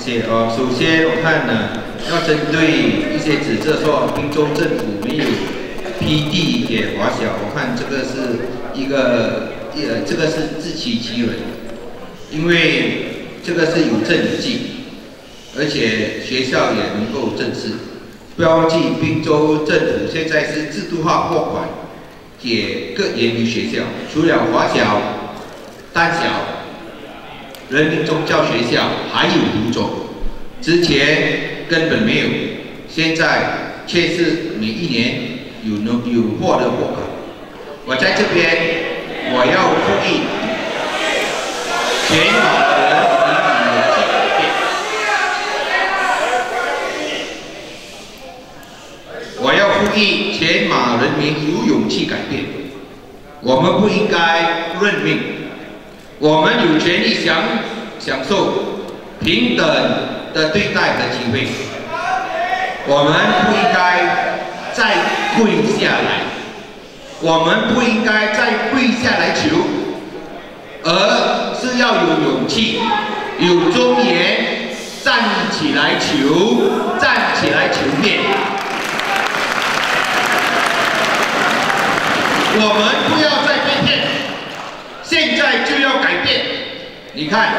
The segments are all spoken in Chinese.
谢哦。首先我看呢，要针对一些指责说滨州政府没有批地给华小，我看这个是一个呃，这个是自欺欺人，因为这个是有证据，而且学校也能够证实，标记滨州政府现在是制度化拨款给各言语学校，除了华小、丹小。人民宗教学校还有五种，之前根本没有，现在却是每一年有能有获得获款。我在这边，我要呼吁全马人民有勇气改变。我要呼吁全马人民有勇气改变，我们不应该认命。我们有权利享享受平等的对待和机会，我们不应该再跪下来，我们不应该再跪下来求，而是要有勇气、有尊严，站起来求，站起来求变。我们不要再被骗。现在就要改变，你看，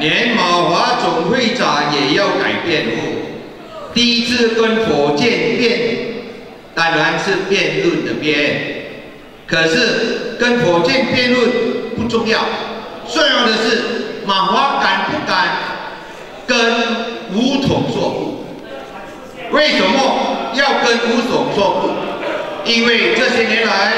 连马华总会长也要改变哦。第一次跟火箭辩，当然是辩论的辩，可是跟火箭辩论不重要，重要的是马华敢不敢跟吴统说不？为什么要跟吴统说不？因为这些年来，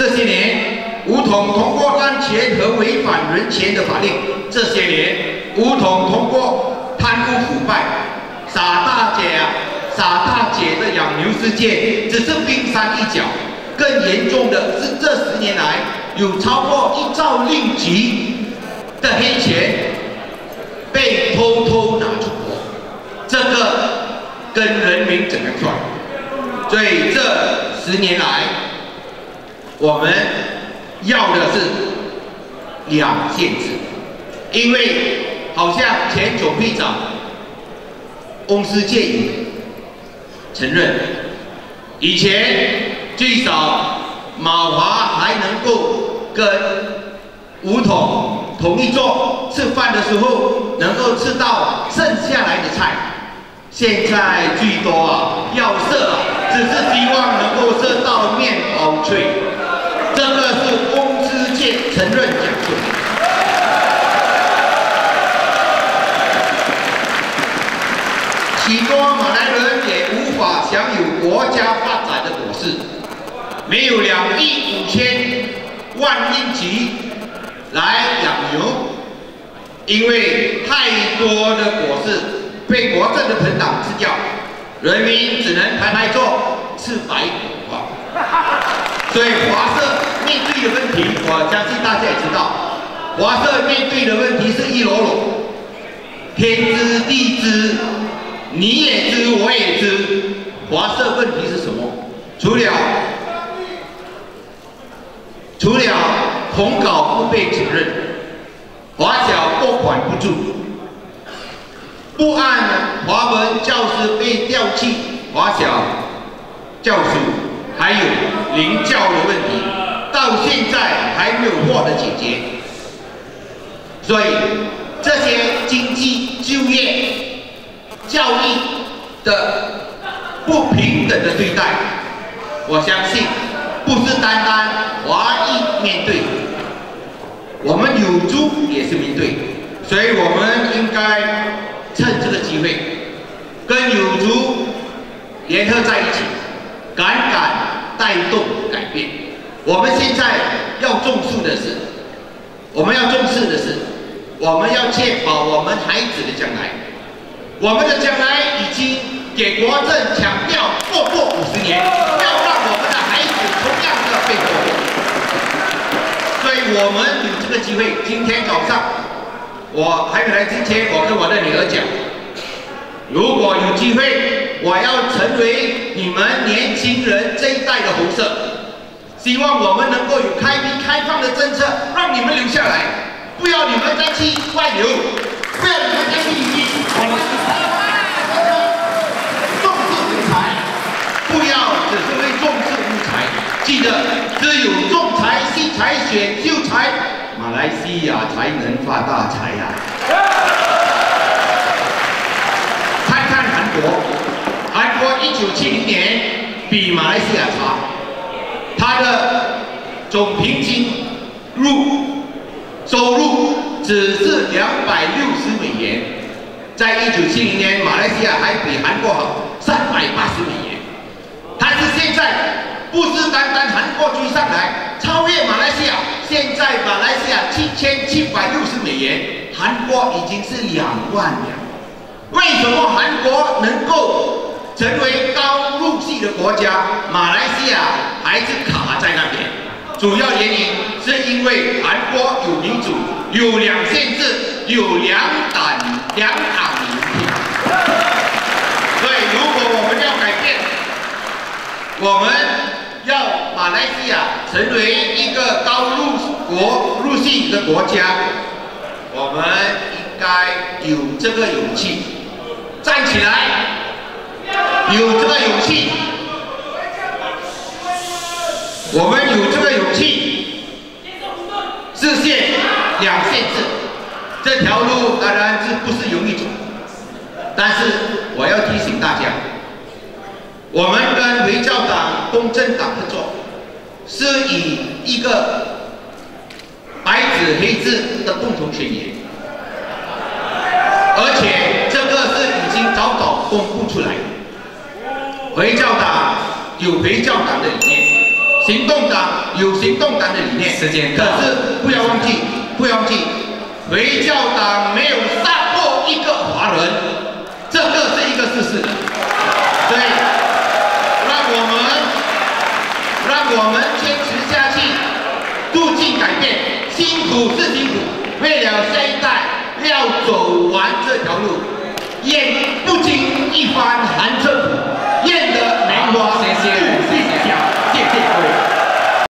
这些年，武统通过滥权和违反人权的法令；这些年，武统通过贪污腐败。傻大姐啊，傻大姐的养牛事件只是冰山一角，更严重的是这十年来有超过一兆令吉的黑钱被偷偷拿出国，这个跟人民怎么算？所以这。十年来，我们要的是两限制，因为好像前总会长翁思建宇承认，以前最少马华还能够跟吴统同一桌吃饭的时候，能够吃到剩下来的菜，现在最多啊要设，只是希望能够。这道面包脆，公司界承认讲究。许多马来人也无法享有国家发展的果实，没有两亿五千万英吉来养牛，因为太多的果实被国政的朋党吃掉，人民只能排排坐吃白果。所以华社面对的问题，我相信大家也知道，华社面对的问题是一箩箩，天知地知，你也知我也知，华社问题是什么？除了除了统稿不被承认，华小拨款不住，不按华文教师被调去华小教书。还有零教的问题，到现在还没有获得解决，所以这些经济、就业、教育的不平等的对待，我相信不是单单华裔面对，我们有族也是面对，所以我们应该趁这个机会，跟有族联合在一起，敢敢。带动改变。我们现在要重视的是，我们要重视的是，我们要确保我们孩子的将来。我们的将来已经给国政强调过过五十年，要让我们的孩子同样的被保护。所以我们有这个机会。今天早上我还没来之前，我跟我的女儿讲，如果有机会。我要成为你们年轻人这一代的红色，希望我们能够有开明开放的政策，让你们留下来，不要你们再去外流，不要你们再去移民。我们重视人才，不要只是为重视人才，记得只有重才惜才选秀才，马来西亚才能发大财呀！看看韩国韩国一九七零年比马来西亚差，它的总平均入收入只是两百六十美元，在一九七零年马来西亚还比韩国好三百八十美元，但是现在不是单单韩国追上来超越马来西亚，现在马来西亚七千七百六十美元，韩国已经是两万两。为什么韩国能够成为高入息的国家，马来西亚还是卡在那边？主要原因是因为韩国有民主，有两限制，有两党两党名片。所以，如果我们要改变，我们要马来西亚成为一个高入国入息的国家，我们应该有这个勇气。站起来，有这个勇气，我们有这个勇气，实现两线制，这条路当然是不是容易走，但是我要提醒大家，我们跟回教党、公正党合作，是以一个白纸黑字的共同宣言，而且这个是已经。早早公布出来的。回教党有回教党的，行动党有行动党的理念。时间可是不要忘记，不要忘记，回教党没有杀过一个华人，这个是一个事实。所以，让我们，让我们坚持下去，促进改变。辛苦是辛苦，为了下一代要走完这条路。愿不经一番寒征，愿得梅花。